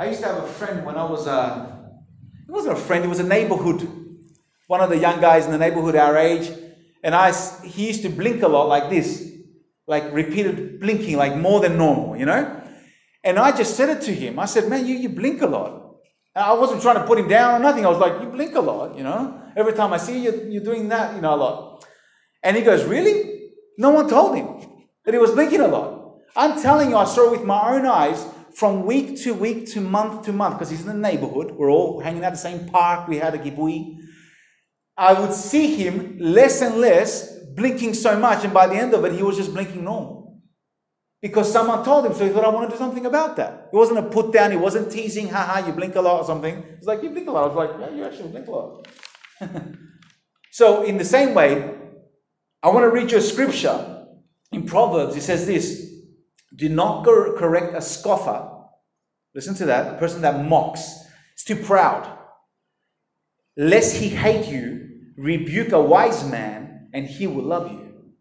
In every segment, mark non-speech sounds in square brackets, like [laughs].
I used to have a friend when I was a, it wasn't a friend, it was a neighborhood, one of the young guys in the neighborhood our age. And I, he used to blink a lot like this, like repeated blinking, like more than normal, you know? And I just said it to him. I said, man, you, you blink a lot. And I wasn't trying to put him down or nothing. I was like, you blink a lot, you know? Every time I see you, you're doing that, you know, a lot. And he goes, really? No one told him that he was blinking a lot. I'm telling you, I saw it with my own eyes from week to week to month to month because he's in the neighborhood. We're all hanging out the same park. We had a gibui. I would see him less and less blinking so much, and by the end of it, he was just blinking normal because someone told him. So he thought, I want to do something about that. It wasn't a put down. He wasn't teasing, haha, you blink a lot or something. He's like, you blink a lot. I was like, yeah, you actually blink a lot. [laughs] so, in the same way, I want to read you a scripture in Proverbs. It says this Do not correct a scoffer. Listen to that. A person that mocks, is too proud. Lest he hate you, rebuke a wise man, and he will love you.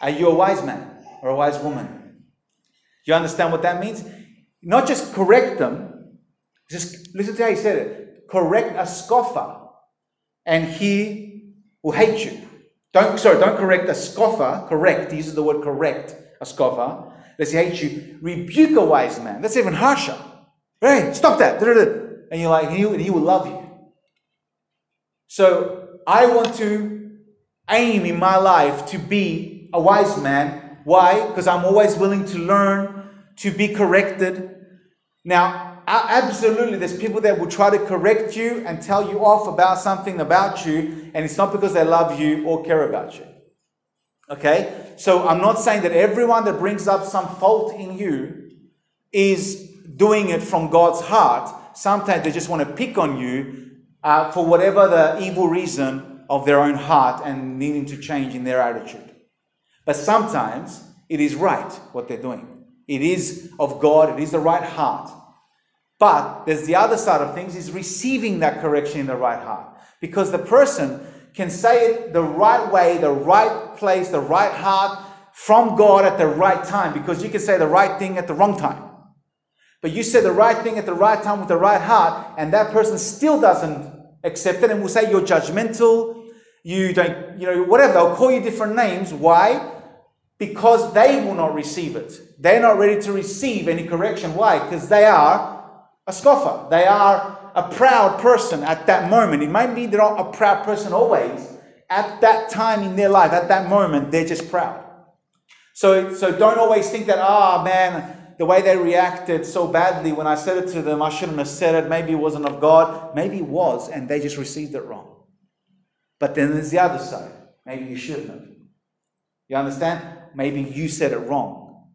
Are you a wise man? or a wise woman. You understand what that means? Not just correct them, just listen to how he said it. Correct a scoffer, and he will hate you. Don't sorry, don't correct a scoffer. Correct. He uses the word correct a scoffer. Let's he hate you. Rebuke a wise man. That's even harsher. Hey, stop that. And you're like, he, he will love you. So I want to aim in my life to be a wise man why? Because I'm always willing to learn, to be corrected. Now, absolutely, there's people that will try to correct you and tell you off about something about you, and it's not because they love you or care about you. Okay? So I'm not saying that everyone that brings up some fault in you is doing it from God's heart. Sometimes they just want to pick on you uh, for whatever the evil reason of their own heart and needing to change in their attitude. But sometimes it is right what they're doing. It is of God, it is the right heart. But there's the other side of things is receiving that correction in the right heart. Because the person can say it the right way, the right place, the right heart from God at the right time. Because you can say the right thing at the wrong time. But you say the right thing at the right time with the right heart, and that person still doesn't accept it and will say you're judgmental, you don't, you know, whatever. They'll call you different names. Why? because they will not receive it. They're not ready to receive any correction. Why? Because they are a scoffer. They are a proud person at that moment. It might be they're not a proud person always. At that time in their life, at that moment, they're just proud. So, so don't always think that, ah, oh, man, the way they reacted so badly when I said it to them, I shouldn't have said it. Maybe it wasn't of God. Maybe it was, and they just received it wrong. But then there's the other side. Maybe you shouldn't have. You understand? maybe you said it wrong.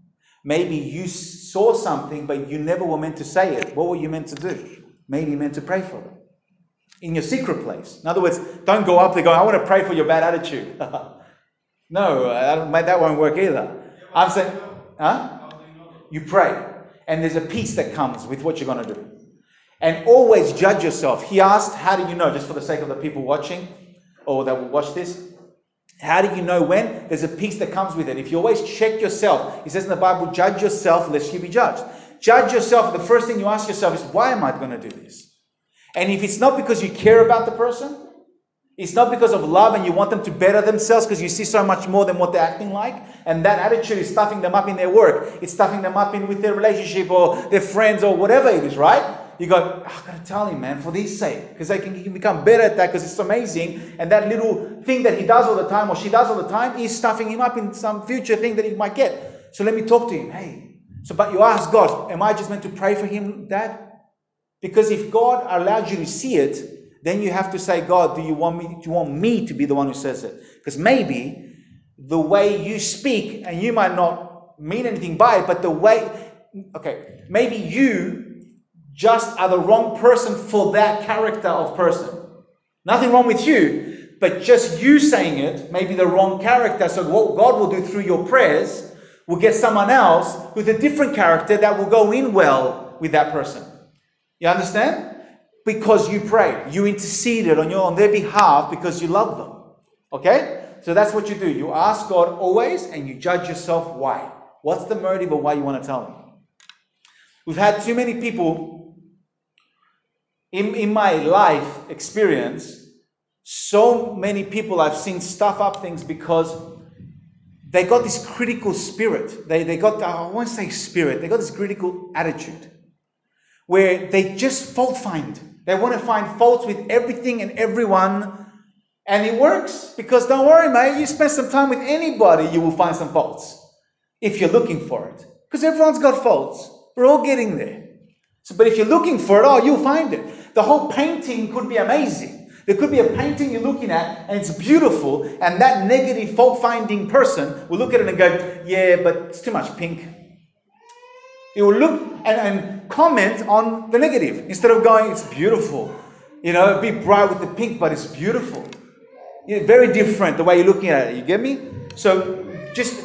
Maybe you saw something, but you never were meant to say it. What were you meant to do? Maybe meant to pray for them in your secret place. In other words, don't go up there going, I want to pray for your bad attitude. [laughs] no, that won't work either. I'm saying, huh? You pray. And there's a peace that comes with what you're going to do. And always judge yourself. He asked, How do you know? Just for the sake of the people watching or that will watch this. How do you know when? There's a peace that comes with it. If you always check yourself, he says in the Bible, judge yourself lest you be judged. Judge yourself. The first thing you ask yourself is, why am I going to do this? And if it's not because you care about the person, it's not because of love and you want them to better themselves because you see so much more than what they're acting like. And that attitude is stuffing them up in their work. It's stuffing them up in with their relationship or their friends or whatever it is, right? you go, I've got to tell him, man, for this sake, because they can, can become better at that because it's amazing. And that little thing that he does all the time or she does all the time is stuffing him up in some future thing that he might get. So let me talk to him. Hey, so but you ask God, am I just meant to pray for him, Dad? Because if God allowed you to see it, then you have to say, God, do you want me? Do you want me to be the one who says it? Because maybe the way you speak, and you might not mean anything by it, but the way, okay, maybe you just are the wrong person for that character of person. Nothing wrong with you, but just you saying it may be the wrong character. So, what God will do through your prayers will get someone else with a different character that will go in well with that person. You understand? Because you prayed, you interceded on, your, on their behalf because you love them. Okay? So that's what you do. You ask God always and you judge yourself why. What's the motive of why you want to tell them? We've had too many people in, in my life experience, so many people I've seen stuff up things because they got this critical spirit. They, they got, I won't say spirit, they got this critical attitude where they just fault find. They want to find faults with everything and everyone. And it works because don't worry, mate, you spend some time with anybody, you will find some faults if you're looking for it. Because everyone's got faults. We're all getting there. So, but if you're looking for it, oh, you'll find it. The whole painting could be amazing. There could be a painting you're looking at and it's beautiful, and that negative fault finding person will look at it and go, Yeah, but it's too much pink. He will look and, and comment on the negative instead of going, It's beautiful. You know, be bright with the pink, but it's beautiful. Yeah, very different the way you're looking at it. You get me? So just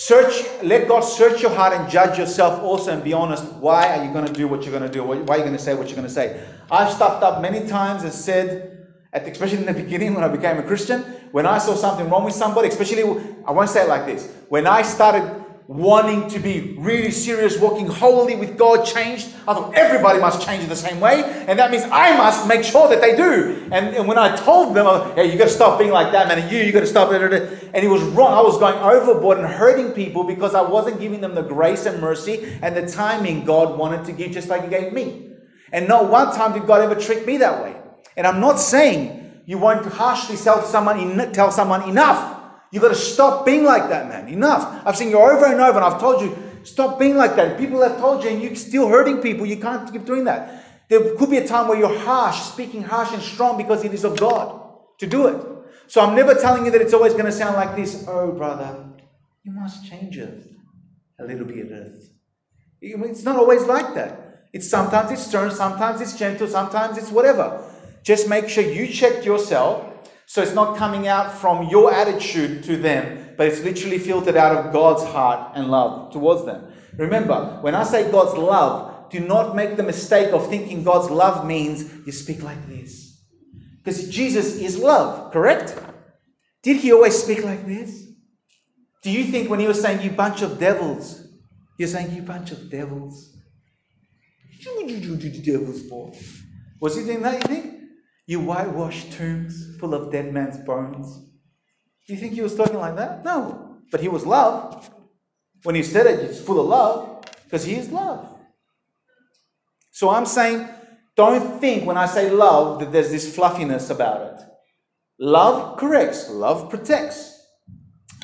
Search, let God search your heart and judge yourself also and be honest. Why are you going to do what you're going to do? Why are you going to say what you're going to say? I've stuffed up many times and said, especially in the [laughs] beginning when I became a Christian, when I saw something wrong with somebody, especially, I won't say it like this. When I started wanting to be really serious, walking holy with God, changed. I thought everybody must change in the same way, and that means I must make sure that they do. And, and when I told them, oh, hey, you got to stop being like that, man, and you, you got to stop it, and it was wrong. I was going overboard and hurting people because I wasn't giving them the grace and mercy and the timing God wanted to give, just like He gave me. And not one time did God ever trick me that way. And I'm not saying you won't harshly tell someone, tell someone enough you got to stop being like that, man. Enough. I've seen you over and over, and I've told you, stop being like that. People have told you, and you're still hurting people. You can't keep doing that. There could be a time where you're harsh, speaking harsh and strong because it is of God to do it. So I'm never telling you that it's always going to sound like this. Oh, brother, you must change it a little bit. It's not always like that. It's sometimes it's stern, sometimes it's gentle, sometimes it's whatever. Just make sure you check yourself so it's not coming out from your attitude to them, but it's literally filtered out of God's heart and love towards them. Remember, when I say God's love, do not make the mistake of thinking God's love means you speak like this. Because Jesus is love, correct? Did he always speak like this? Do you think when he was saying, you bunch of devils, you're saying, you bunch of devils? [laughs] devils, boy. Was he doing that, you think? You whitewash tombs full of dead man's bones. Do you think he was talking like that? No. But he was love. When he said it, it's full of love because he is love. So I'm saying, don't think when I say love that there's this fluffiness about it. Love corrects, love protects.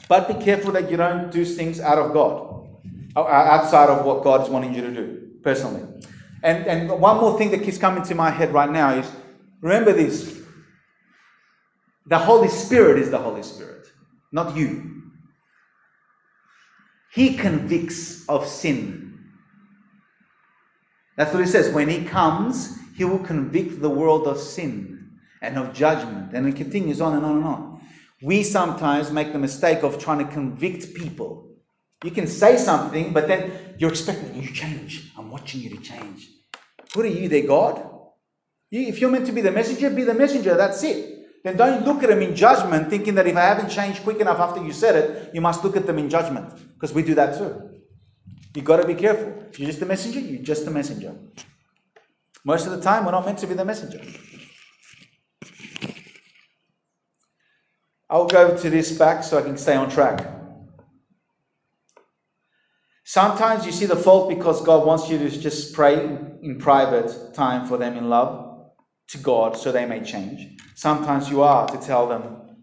But be careful that you don't do things out of God, uh, outside of what God is wanting you to do, personally. And, and one more thing that keeps coming to my head right now is Remember this the Holy Spirit is the Holy Spirit, not you. He convicts of sin. That's what he says. When he comes, he will convict the world of sin and of judgment. And it continues on and on and on. We sometimes make the mistake of trying to convict people. You can say something, but then you're expecting you change. I'm watching you to change. What are you, there, God? If you're meant to be the messenger, be the messenger. That's it. Then don't look at them in judgment, thinking that if I haven't changed quick enough after you said it, you must look at them in judgment. Because we do that too. You've got to be careful. If you're just a messenger, you're just a messenger. Most of the time, we're not meant to be the messenger. I'll go to this back so I can stay on track. Sometimes you see the fault because God wants you to just pray in private time for them in love to God so they may change. Sometimes you are to tell them,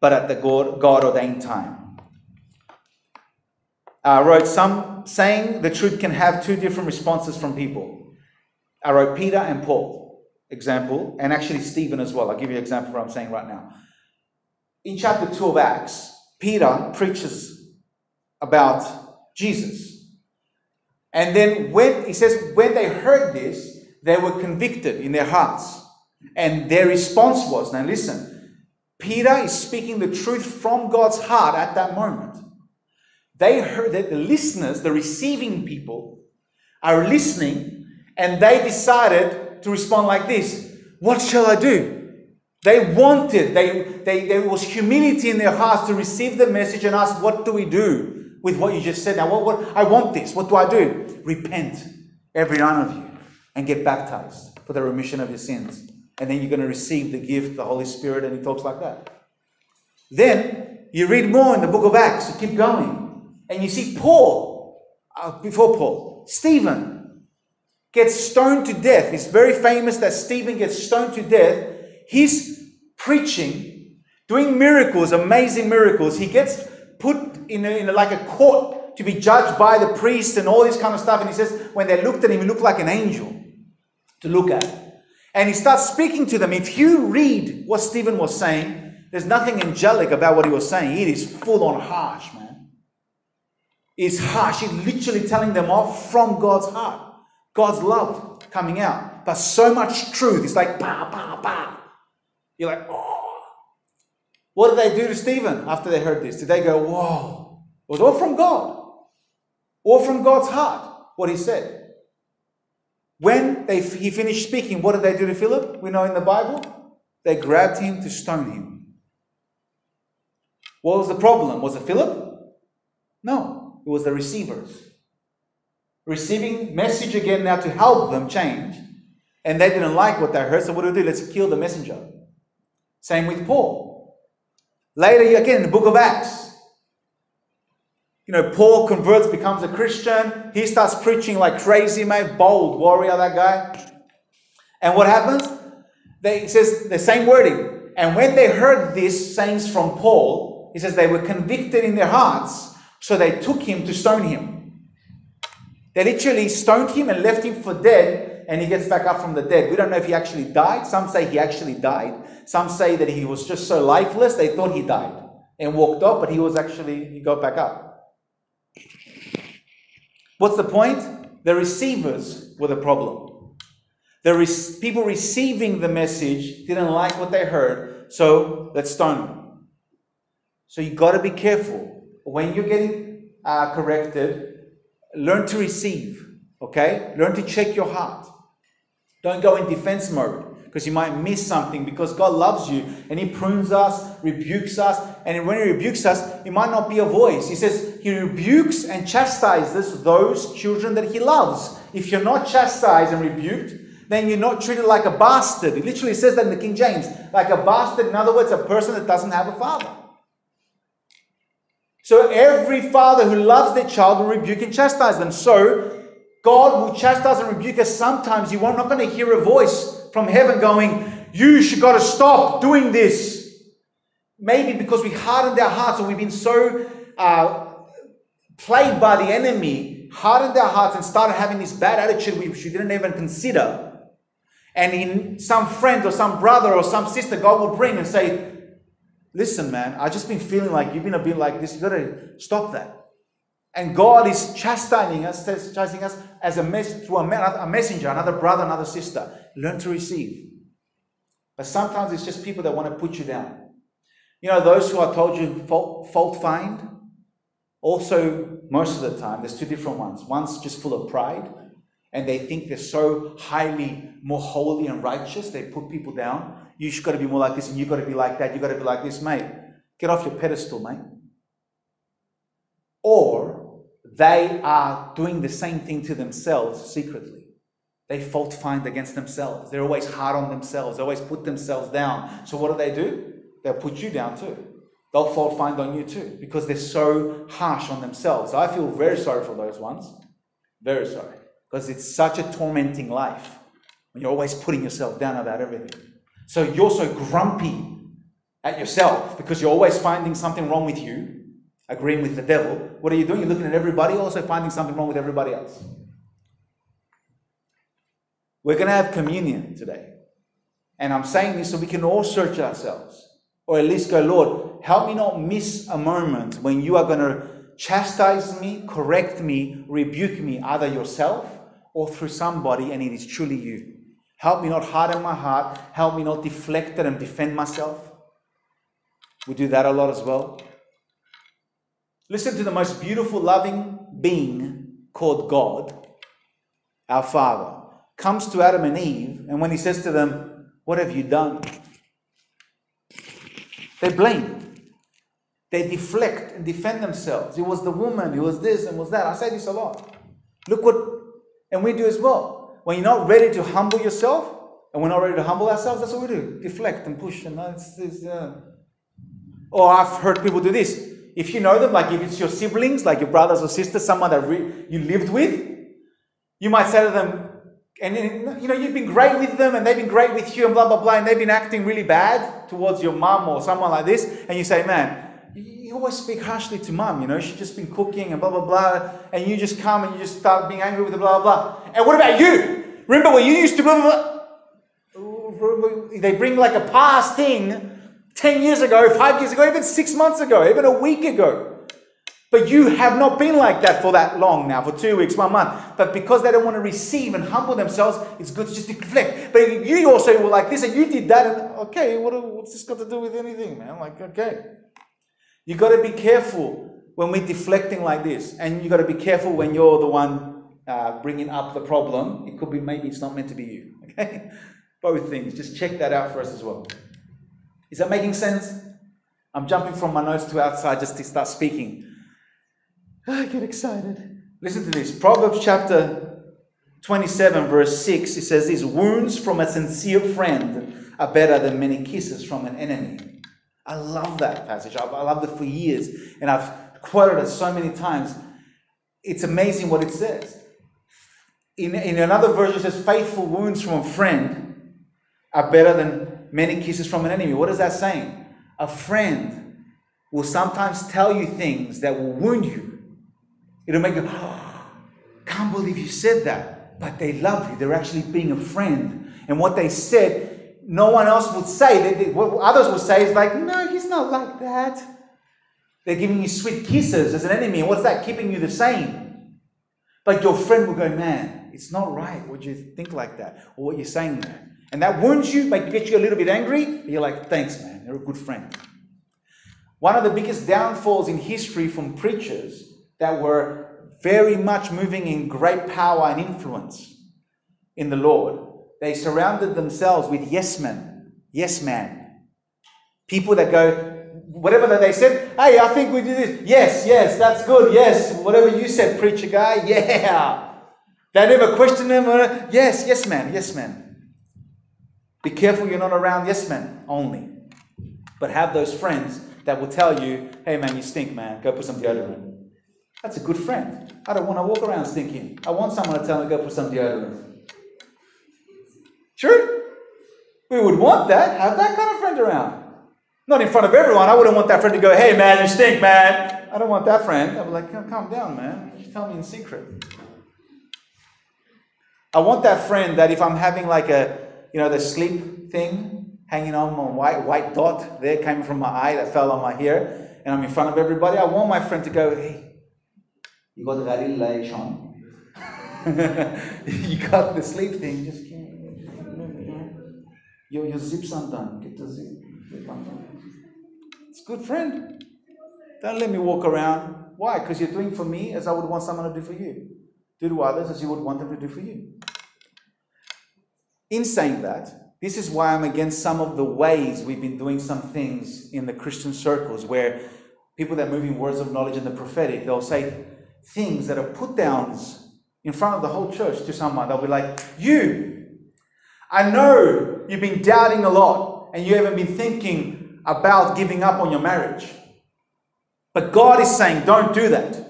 but at the God ordained time. I wrote some saying the truth can have two different responses from people. I wrote Peter and Paul, example, and actually Stephen as well. I'll give you an example of what I'm saying right now. In chapter 2 of Acts, Peter preaches about Jesus. And then when he says, when they heard this, they were convicted in their hearts. And their response was now listen, Peter is speaking the truth from God's heart at that moment. They heard that the listeners, the receiving people, are listening and they decided to respond like this What shall I do? They wanted, they, they, there was humility in their hearts to receive the message and ask, What do we do? with what you just said. Now, what, what I want this. What do I do? Repent, every one of you, and get baptized for the remission of your sins. And then you're going to receive the gift, the Holy Spirit, and he talks like that. Then you read more in the book of Acts. You keep going, and you see Paul, uh, before Paul, Stephen gets stoned to death. It's very famous that Stephen gets stoned to death. He's preaching, doing miracles, amazing miracles. He gets put in, a, in a, like a court to be judged by the priest and all this kind of stuff. And he says, when they looked at him, he looked like an angel to look at. And he starts speaking to them. If you read what Stephen was saying, there's nothing angelic about what he was saying. It is full on harsh, man. It's harsh. He's literally telling them off from God's heart, God's love coming out. But so much truth. It's like, bah, bah, bah. You're like, oh. What did they do to Stephen after they heard this? Did they go, whoa? It was all from God, all from God's heart, what he said. When they, he finished speaking, what did they do to Philip? We know in the Bible. They grabbed him to stone him. What was the problem? Was it Philip? No, it was the receivers. Receiving message again now to help them change. And they didn't like what they heard, so what do we do? Let's kill the messenger. Same with Paul. Later, again, in the book of Acts, you know, Paul converts, becomes a Christian. He starts preaching like crazy, mate. Bold warrior, that guy. And what happens? They says the same wording. And when they heard these sayings from Paul, he says they were convicted in their hearts, so they took him to stone him. They literally stoned him and left him for dead and he gets back up from the dead. We don't know if he actually died. Some say he actually died. Some say that he was just so lifeless they thought he died and walked off, but he was actually, he got back up. What's the point? The receivers were the problem. The re- people receiving the message didn't like what they heard, so let's stone them. So you got to be careful when you're getting uh, corrected. Learn to receive. Okay, learn to check your heart. Don't go in defense mode because you might miss something because God loves you and He prunes us, rebukes us, and when He rebukes us, it might not be a voice. He says He rebukes and chastises those children that He loves. If you're not chastised and rebuked, then you're not treated like a bastard. It literally says that in the King James. Like a bastard, in other words, a person that doesn't have a father. So every father who loves their child will rebuke and chastise them. So God will chastise and rebuke us sometimes. You are not going to hear a voice from heaven going, You should got to stop doing this. Maybe because we hardened our hearts or we've been so uh, played by the enemy, hardened our hearts and started having this bad attitude which we didn't even consider. And in some friend or some brother or some sister, God will bring and say, Listen, man, I've just been feeling like you've been a bit like this. You got to stop that. And God is chastising us, chastising us as a mess through a, a messenger, another brother, another sister. Learn to receive. But sometimes it's just people that want to put you down. You know, those who are told you fault, fault find, also, most of the time, there's two different ones. One's just full of pride, and they think they're so highly more holy and righteous, they put people down. You've got to be more like this, and you've got to be like that, you've got to be like this, mate. Get off your pedestal, mate. Or they are doing the same thing to themselves secretly. They fault find against themselves. They're always hard on themselves. They always put themselves down. So what do they do? They'll put you down too. They'll fault find on you too because they're so harsh on themselves. I feel very sorry for those ones. Very sorry. Because it's such a tormenting life when you're always putting yourself down about everything. So you're so grumpy at yourself because you're always finding something wrong with you agreeing with the devil, what are you doing? You're looking at everybody, also finding something wrong with everybody else. We're going to have communion today. And I'm saying this so we can all search ourselves. Or at least go, Lord, help me not miss a moment when you are going to chastise me, correct me, rebuke me, either yourself or through somebody, and it is truly you. Help me not harden my heart. Help me not deflect it and defend myself. We do that a lot as well. Listen to the most beautiful, loving being called God, our Father, comes to Adam and Eve, and when he says to them, What have you done? They blame. They deflect and defend themselves. It was the woman, it was this, and was that. I say this a lot. Look what, and we do as well. When you're not ready to humble yourself, and we're not ready to humble ourselves, that's what we do. Deflect and push. And it's, uh... Or I've heard people do this. If you know them, like if it's your siblings, like your brothers or sisters, someone that re- you lived with, you might say to them, and you know, you've been great with them and they've been great with you and blah, blah, blah, and they've been acting really bad towards your mum or someone like this, and you say, man, you always speak harshly to mum, you know, she's just been cooking and blah, blah, blah, and you just come and you just start being angry with her, blah, blah, blah. And what about you? Remember when you used to blah, blah, blah? They bring like a past thing 10 years ago, five years ago, even six months ago, even a week ago. But you have not been like that for that long now, for two weeks, one month. But because they don't want to receive and humble themselves, it's good to just deflect. But you also were like this and you did that, and okay, what, what's this got to do with anything, man? Like, okay. You got to be careful when we're deflecting like this, and you got to be careful when you're the one uh, bringing up the problem. It could be maybe it's not meant to be you. [laughs] Okay, both things. Just check that out for us as well. Is that making sense? I'm jumping from my notes to outside just to start speaking. [sighs] I get excited. Listen to this Proverbs chapter 27, verse 6. It says, These wounds from a sincere friend are better than many kisses from an enemy. I love that passage. I've, I loved it for years, and I've quoted it so many times. It's amazing what it says. In, in another version, it says, Faithful wounds from a friend are better than many kisses from an enemy. What is that saying? A friend will sometimes tell you things that will wound you It'll make you, oh, [gasps] can't believe you said that. But they love you. They're actually being a friend. And what they said, no one else would say. They, what others would say is like, no, he's not like that. They're giving you sweet kisses as an enemy. And what's that? Keeping you the same. But your friend will go, man, it's not right. Would you think like that? Or what you're saying there? And that wounds you, might get you a little bit angry. you're like, thanks, man. You're a good friend. One of the biggest downfalls in history from preachers that were very much moving in great power and influence in the Lord, they surrounded themselves with yes men, yes man. People that go, whatever that they said, hey, I think we do this. Yes, yes, that's good. Yes, whatever you said, preacher guy, [laughs] yeah. They never question them. Uh, yes, yes, man, yes, man. Be careful you're not around yes men only, but have those friends that will tell you, hey, man, you stink, man. Go put some deodorant. That's a good friend. I don't want to walk around stinking. I want someone to tell me go put some deodorant. True? We would want that. Have that kind of friend around. Not in front of everyone. I wouldn't want that friend to go, hey man, you stink, man. I don't want that friend. I'd be like, calm down, man. Tell me in secret. I want that friend that if I'm having like a, you know, the sleep thing hanging on my white white dot there came from my eye that fell on my hair, and I'm in front of everybody, I want my friend to go, hey, you got the relation. [laughs] you got the sleep thing. Just your your zips undone. Get the zip, undone. It's good friend. Don't let me walk around. Why? Because you're doing for me as I would want someone to do for you. Do to others as you would want them to do for you. In saying that, this is why I'm against some of the ways we've been doing some things in the Christian circles where people that move in words of knowledge and the prophetic, they'll say, things that are put downs in front of the whole church to someone. They'll be like, You, I know you've been doubting a lot and you haven't been thinking about giving up on your marriage. But God is saying, Don't do that.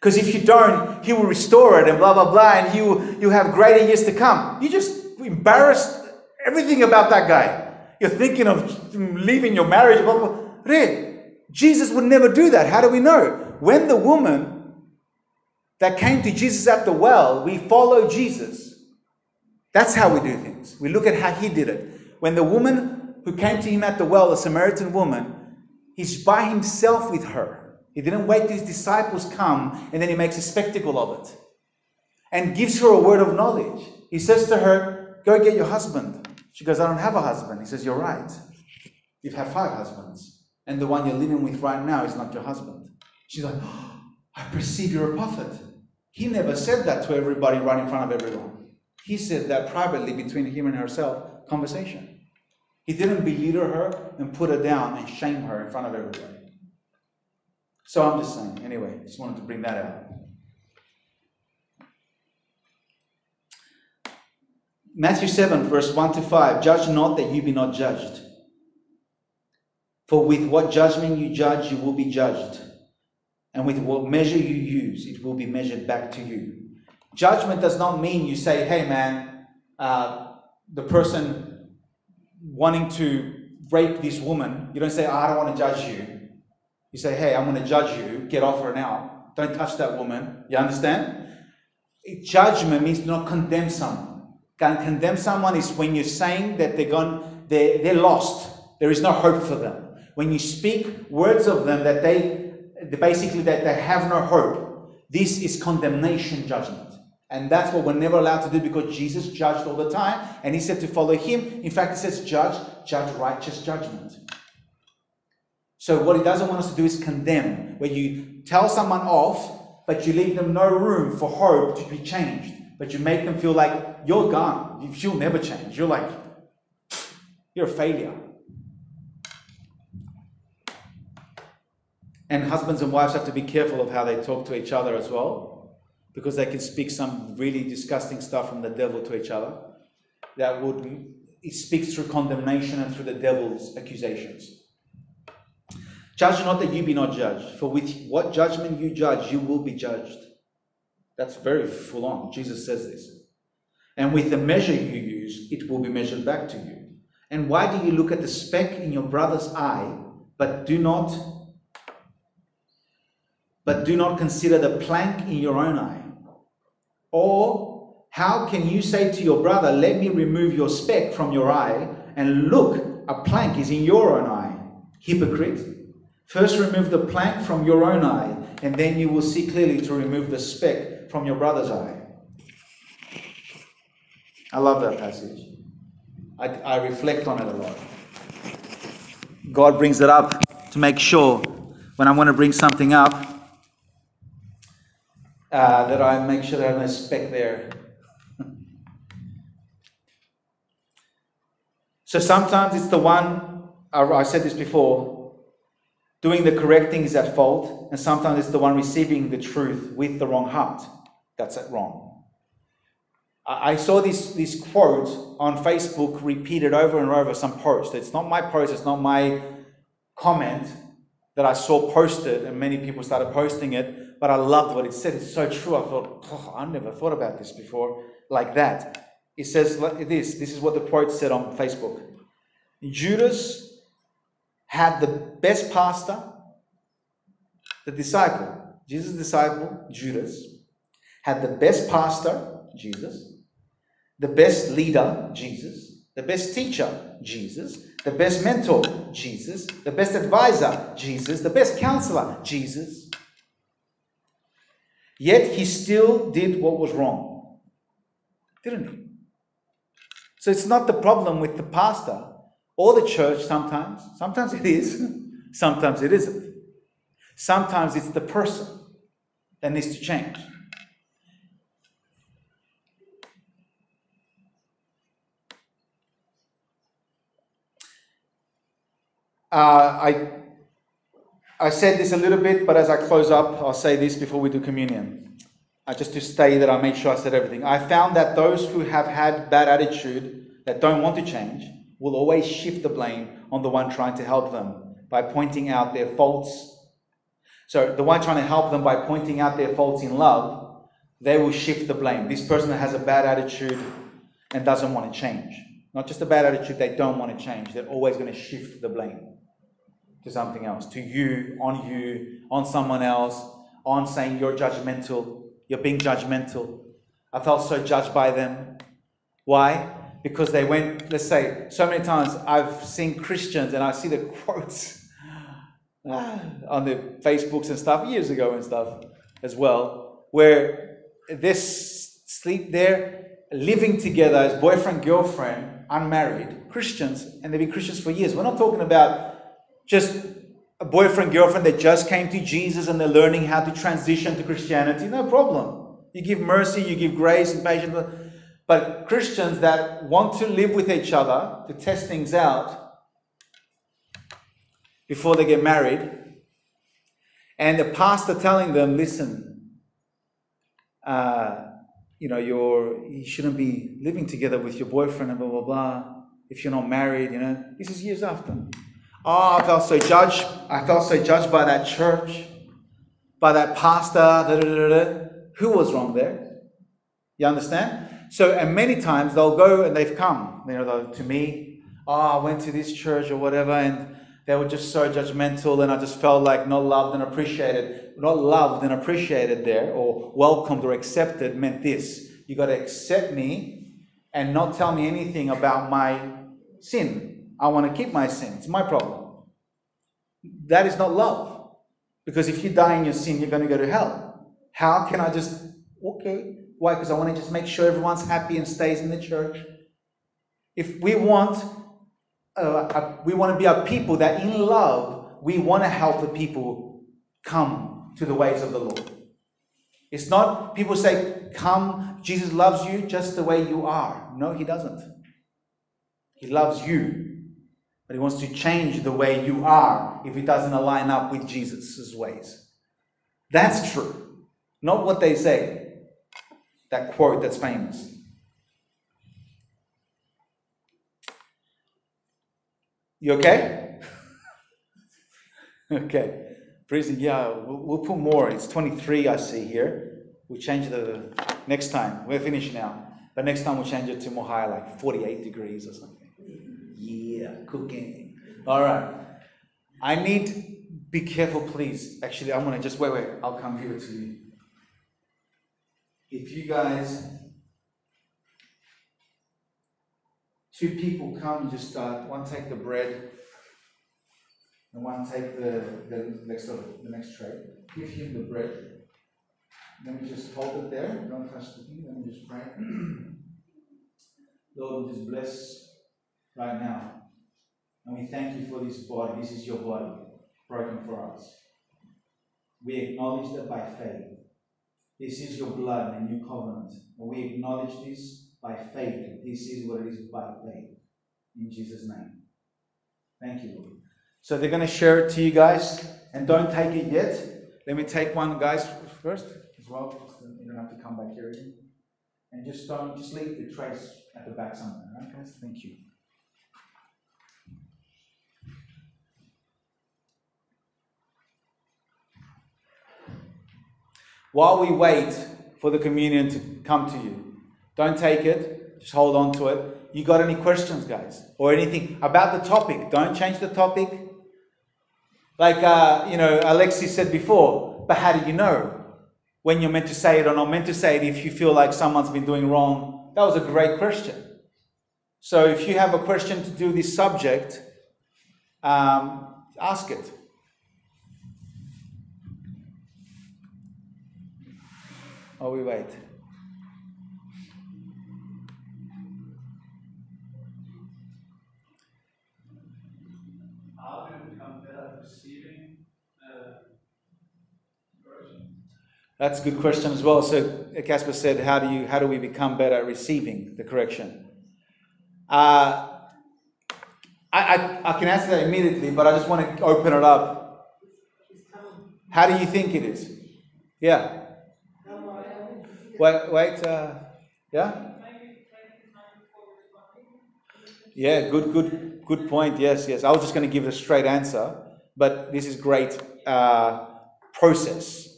Because if you don't, He will restore it and blah, blah, blah, and you, you'll have greater years to come. You just embarrassed everything about that guy. You're thinking of leaving your marriage, blah, blah. Jesus would never do that. How do we know? When the woman that came to Jesus at the well, we follow Jesus. That's how we do things. We look at how he did it. When the woman who came to him at the well, the Samaritan woman, he's by himself with her. He didn't wait till his disciples come and then he makes a spectacle of it and gives her a word of knowledge. He says to her, Go get your husband. She goes, I don't have a husband. He says, You're right. You've had five husbands, and the one you're living with right now is not your husband. She's like, oh, I perceive you're a prophet. He never said that to everybody right in front of everyone. He said that privately between him and herself, conversation. He didn't belittle her and put her down and shame her in front of everybody. So I'm just saying. Anyway, just wanted to bring that out. Matthew 7, verse 1 to 5 Judge not that you be not judged. For with what judgment you judge, you will be judged. And with what measure you use, it will be measured back to you. Judgment does not mean you say, hey man, uh, the person wanting to rape this woman, you don't say, I don't want to judge you. You say, hey, I'm going to judge you, get off her now. Don't touch that woman. You understand? Judgment means not condemn someone. Can condemn someone is when you're saying that they're gone, they're, they're lost. There is no hope for them when you speak words of them that they basically that they have no hope, this is condemnation judgment. And that's what we're never allowed to do because Jesus judged all the time and he said to follow him. In fact, he says, judge, judge righteous judgment. So, what he doesn't want us to do is condemn, where you tell someone off, but you leave them no room for hope to be changed. But you make them feel like you're gone. You'll never change. You're like, you're a failure. And husbands and wives have to be careful of how they talk to each other as well, because they can speak some really disgusting stuff from the devil to each other. That would it speaks through condemnation and through the devil's accusations. Judge not that you be not judged, for with what judgment you judge, you will be judged. That's very full on. Jesus says this. And with the measure you use, it will be measured back to you. And why do you look at the speck in your brother's eye, but do not but do not consider the plank in your own eye? Or how can you say to your brother, Let me remove your speck from your eye, and look, a plank is in your own eye? Hypocrite. First remove the plank from your own eye, and then you will see clearly to remove the speck from your brother's eye. I love that passage. I, I reflect on it a lot. God brings it up to make sure when I want to bring something up, uh, that I make sure that I speck there. [laughs] so sometimes it's the one, I said this before, doing the correct thing is at fault, and sometimes it's the one receiving the truth with the wrong heart that's at wrong. I saw this, this quote on Facebook repeated over and over some post. It's not my post, it's not my comment that I saw posted, and many people started posting it but I loved what it said. It's so true. I thought, oh, I never thought about this before like that. It says this. This is what the quote said on Facebook. Judas had the best pastor, the disciple, Jesus' disciple, Judas, had the best pastor, Jesus, the best leader, Jesus, the best teacher, Jesus, the best mentor, Jesus, the best advisor, Jesus, the best counselor, Jesus, Yet he still did what was wrong. Didn't he? So it's not the problem with the pastor or the church sometimes. Sometimes it is, [laughs] sometimes it isn't. Sometimes it's the person that needs to change. Uh, I I said this a little bit, but as I close up, I'll say this before we do communion. Uh, just to stay that I made sure I said everything. I found that those who have had bad attitude, that don't want to change, will always shift the blame on the one trying to help them by pointing out their faults. So the one trying to help them by pointing out their faults in love, they will shift the blame. This person has a bad attitude and doesn't want to change. Not just a bad attitude, they don't want to change. They're always going to shift the blame to something else, to you, on you, on someone else, on saying you're judgmental, you're being judgmental. I felt so judged by them. Why? Because they went, let's say, so many times I've seen Christians and I see the quotes [laughs] ah, on the Facebooks and stuff years ago and stuff as well, where this sleep there living together as boyfriend, girlfriend, unmarried, Christians, and they've been Christians for years. We're not talking about just a boyfriend, girlfriend that just came to Jesus and they're learning how to transition to Christianity, no problem. You give mercy, you give grace and patience. But Christians that want to live with each other to test things out before they get married, And the pastor telling them, listen, uh, you know, you're, you shouldn't be living together with your boyfriend and blah, blah, blah. If you're not married, you know, this is years after. Oh, I felt so judged. I felt so judged by that church, by that pastor. Da, da, da. Who was wrong there? You understand? So, and many times they'll go and they've come, you know, to me. Oh, I went to this church or whatever, and they were just so judgmental, and I just felt like not loved and appreciated. Not loved and appreciated there, or welcomed or accepted, meant this: you got to accept me and not tell me anything about my sin. I want to keep my sin. It's my problem. That is not love. Because if you die in your sin, you're going to go to hell. How can I just, okay, why? Because I want to just make sure everyone's happy and stays in the church. If we want, uh, we want to be a people that in love, we want to help the people come to the ways of the Lord. It's not people say, Come, Jesus loves you just the way you are. No, He doesn't. He loves you, but He wants to change the way you are if it doesn't align up with Jesus' ways. That's true. Not what they say. That quote that's famous. You okay? [laughs] okay. Prison, yeah, we'll, put more. It's 23, I see here. We'll change the next time. We're finished now. But next time we'll change it to more high, like 48 degrees or something. Yeah, cooking. All right. I need, be careful, please. Actually, I'm going to just, wait, wait. I'll come here to you if you guys, two people come, just uh, one take the bread and one take the, the next of the next tray. Give him the bread. Let me just hold it there. Don't touch the thing. Let me just pray. Lord, just bless right now. And we thank you for this body. This is your body broken for us. We acknowledge that by faith. This is your blood and new covenant. And we acknowledge this by faith. This is what it is by faith. In Jesus' name. Thank you, Lord. So they're going to share it to you guys. And don't take it yet. Let me take one, guys, first as well. You don't have to come back here again. And just don't, just leave the trace at the back somewhere. Right, guys? Thank you. While we wait for the communion to come to you, don't take it, just hold on to it. You got any questions, guys? Or anything about the topic? Don't change the topic. Like, uh, you know, Alexi said before, but how do you know when you're meant to say it or not meant to say it if you feel like someone's been doing wrong? That was a great question. So if you have a question to do this subject, um, ask it. or we wait? How do we become better at receiving uh, That's a good question as well. So Casper said, "How do you? How do we become better at receiving the correction?" Uh, I, I, I can answer that immediately, but I just want to open it up. How do you think it is? Yeah. Wait, wait, uh, yeah? Yeah, good, good, good point. Yes, yes. I was just going to give a straight answer, but this is great uh, process.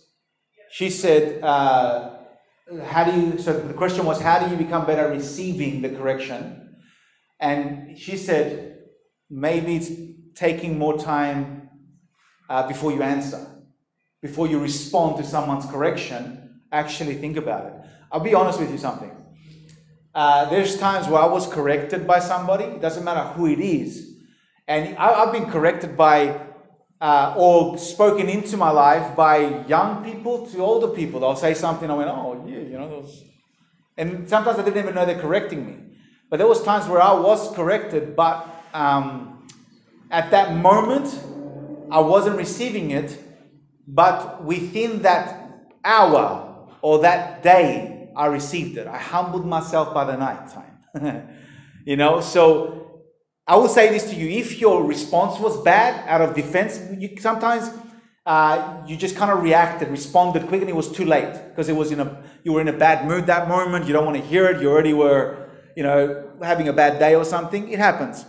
She said, uh, "How do you?" So the question was, "How do you become better receiving the correction?" And she said, "Maybe it's taking more time uh, before you answer, before you respond to someone's correction." Actually think about it. I'll be honest with you something. Uh, there's times where I was corrected by somebody, it doesn't matter who it is. And I, have been corrected by uh, or spoken into my life by young people to older people. They'll say something, I went, oh, yeah, you know, those. And sometimes I didn't even know they're correcting me. But there was times where I was corrected, but um, at that moment, I wasn't receiving it. But within that hour, or that day I received it. I humbled myself by the night time. [laughs] you know, so I will say this to you if your response was bad out of defense, you, sometimes uh, you just kind of reacted, responded quick, and it was too late because it was in a you were in a bad mood that moment. You don't want to hear it. You already were, you know, having a bad day or something. It happens.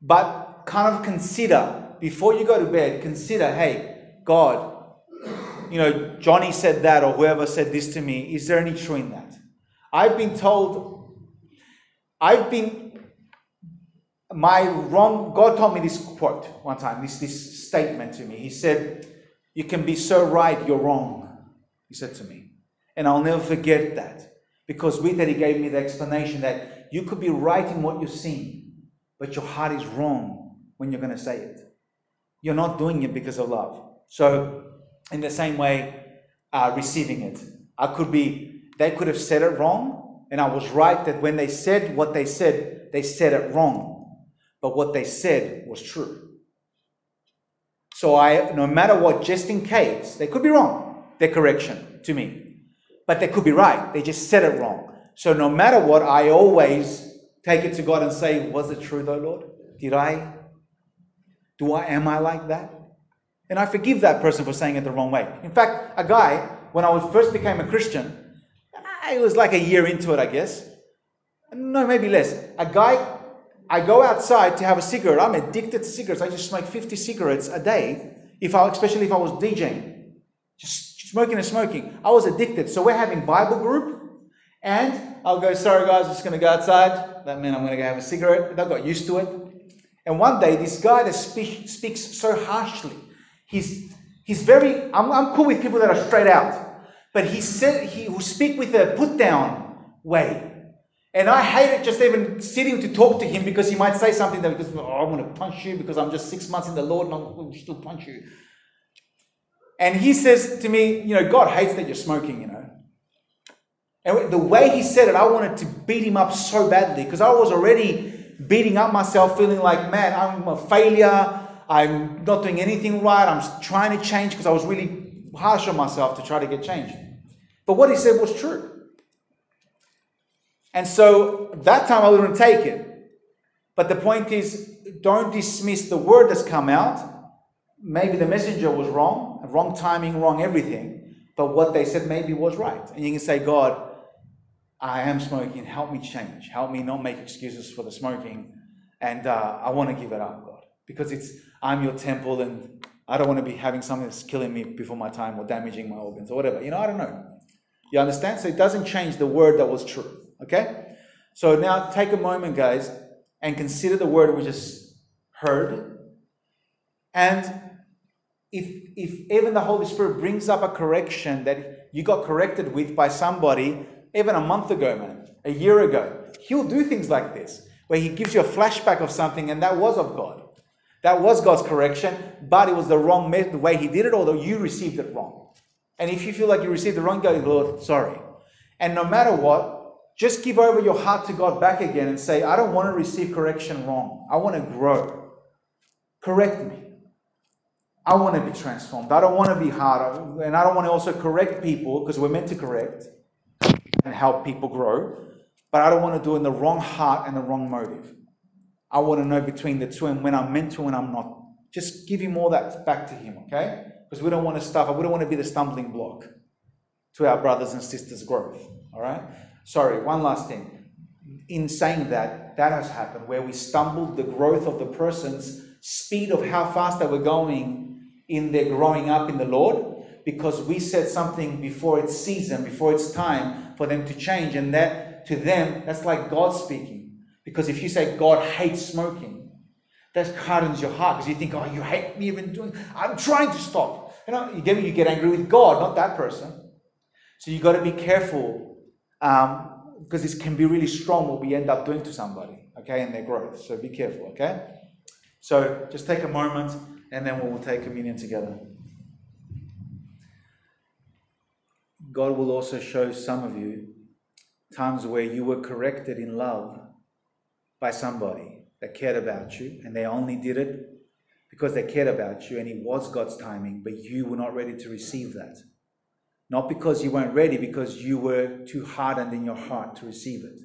But kind of consider before you go to bed. Consider, hey, God, you know, Johnny said that, or whoever said this to me. Is there any truth in that? I've been told. I've been my wrong god told me this quote one time this this statement to me he said you can be so right you're wrong he said to me and i'll never forget that because with that he gave me the explanation that you could be right in what you're seeing but your heart is wrong when you're going to say it you're not doing it because of love so in the same way uh, receiving it i could be they could have said it wrong and i was right that when they said what they said they said it wrong but what they said was true. So I, no matter what, just in case, they could be wrong, their correction to me, but they could be right. They just said it wrong. So no matter what, I always take it to God and say, was it true though, Lord? Did I? Do I, am I like that? And I forgive that person for saying it the wrong way. In fact, a guy, when I was first became a Christian, it was like a year into it, I guess. No, maybe less. A guy I go outside to have a cigarette. I'm addicted to cigarettes. I just smoke 50 cigarettes a day, if I, especially if I was DJing. Just smoking and smoking. I was addicted. So we're having Bible group, and I'll go, sorry guys, I'm just going to go outside. That means I'm going to go have a cigarette. I got used to it. And one day, this guy that speak, speaks so harshly, he's, he's very, I'm, I'm cool with people that are straight out. But he said he will speak with a put down way. And I hated just even sitting to talk to him because he might say something that goes, oh, I'm going to punch you because I'm just six months in the Lord and I'm going to still punch you. And he says to me, you know, God hates that you're smoking, you know. And the way he said it, I wanted to beat him up so badly because I was already beating up myself, feeling like, man, I'm a failure. I'm not doing anything right. I'm trying to change because I was really harsh on myself to try to get changed. But what he said was true. And so that time I wouldn't take it. But the point is, don't dismiss the word that's come out. Maybe the messenger was wrong, wrong timing, wrong everything. But what they said maybe was right. And you can say, God, I am smoking. Help me change. Help me not make excuses for the smoking. And uh, I want to give it up, God. Because it's I'm your temple and I don't want to be having something that's killing me before my time or damaging my organs or whatever. You know, I don't know. You understand? So it doesn't change the word that was true. Okay? So now take a moment, guys, and consider the word we just heard. And if, if even the Holy Spirit brings up a correction that you got corrected with by somebody even a month ago, man, a year ago, He'll do things like this, where He gives you a flashback of something and that was of God. That was God's correction, but it was the wrong method, the way He did it, although you received it wrong. And if you feel like you received the wrong, go, Lord, sorry. And no matter what, just give over your heart to God back again and say, I don't want to receive correction wrong. I want to grow. Correct me. I want to be transformed. I don't want to be hard. And I don't want to also correct people because we're meant to correct and help people grow. But I don't want to do it in the wrong heart and the wrong motive. I want to know between the two and when I'm meant to and I'm not. Just give him all that back to him, okay? Because we don't want to stuff. We don't want to be the stumbling block to our brothers and sisters' growth, all right? Sorry, one last thing. In saying that, that has happened where we stumbled the growth of the person's speed of how fast they were going in their growing up in the Lord because we said something before it's season, before it's time for them to change. And that to them, that's like God speaking. Because if you say God hates smoking, that hardens your heart because you think, oh, you hate me even doing, I'm trying to stop. You know, you get, you get angry with God, not that person. So you got to be careful um, because this can be really strong what we end up doing to somebody, okay, in their growth. So be careful, okay? So just take a moment and then we'll take communion together. God will also show some of you times where you were corrected in love by somebody that cared about you and they only did it because they cared about you and it was God's timing, but you were not ready to receive that. Not because you weren't ready, because you were too hardened in your heart to receive it.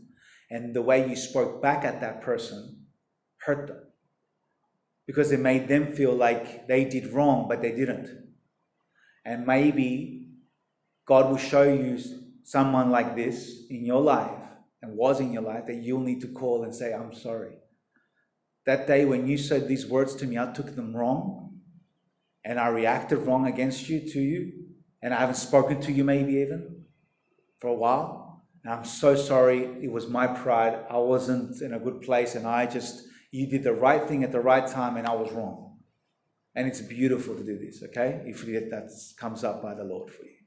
And the way you spoke back at that person hurt them. Because it made them feel like they did wrong, but they didn't. And maybe God will show you someone like this in your life and was in your life that you'll need to call and say, I'm sorry. That day when you said these words to me, I took them wrong and I reacted wrong against you, to you, and I haven't spoken to you maybe even for a while. And I'm so sorry. It was my pride. I wasn't in a good place and I just, you did the right thing at the right time and I was wrong. And it's beautiful to do this, okay? If that comes up by the Lord for you.